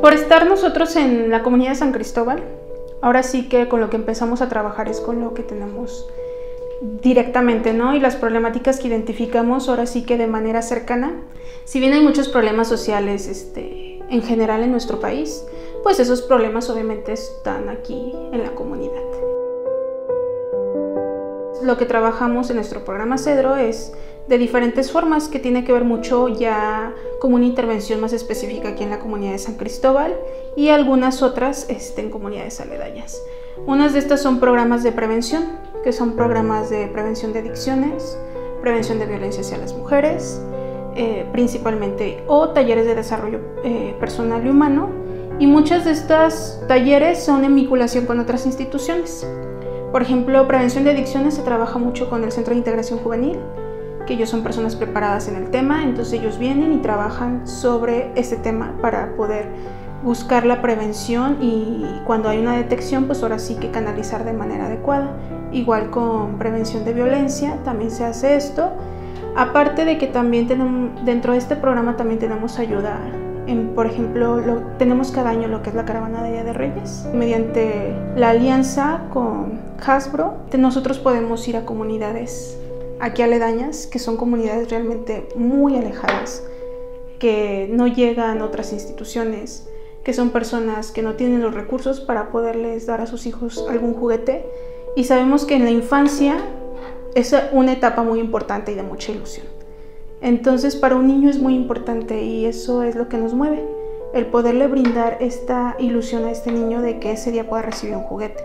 Por estar nosotros en la comunidad de San Cristóbal, ahora sí que con lo que empezamos a trabajar es con lo que tenemos directamente, ¿no? Y las problemáticas que identificamos ahora sí que de manera cercana. Si bien hay muchos problemas sociales este, en general en nuestro país, pues esos problemas obviamente están aquí en la comunidad. Lo que trabajamos en nuestro programa Cedro es de diferentes formas que tiene que ver mucho ya con una intervención más específica aquí en la comunidad de San Cristóbal y algunas otras este, en comunidades aledañas. Unas de estas son programas de prevención, que son programas de prevención de adicciones, prevención de violencia hacia las mujeres, eh, principalmente, o talleres de desarrollo eh, personal y humano. Y muchas de estas talleres son en vinculación con otras instituciones. Por ejemplo, prevención de adicciones se trabaja mucho con el Centro de Integración Juvenil, que ellos son personas preparadas en el tema, entonces ellos vienen y trabajan sobre ese tema para poder buscar la prevención y cuando hay una detección, pues ahora sí que canalizar de manera adecuada. Igual con prevención de violencia, también se hace esto. Aparte de que también tenemos, dentro de este programa también tenemos ayuda en, por ejemplo, lo, tenemos cada año lo que es la caravana de Día de Reyes. Mediante la alianza con Hasbro, nosotros podemos ir a comunidades aquí aledañas, que son comunidades realmente muy alejadas, que no llegan otras instituciones, que son personas que no tienen los recursos para poderles dar a sus hijos algún juguete. Y sabemos que en la infancia es una etapa muy importante y de mucha ilusión. Entonces para un niño es muy importante y eso es lo que nos mueve, el poderle brindar esta ilusión a este niño de que ese día pueda recibir un juguete.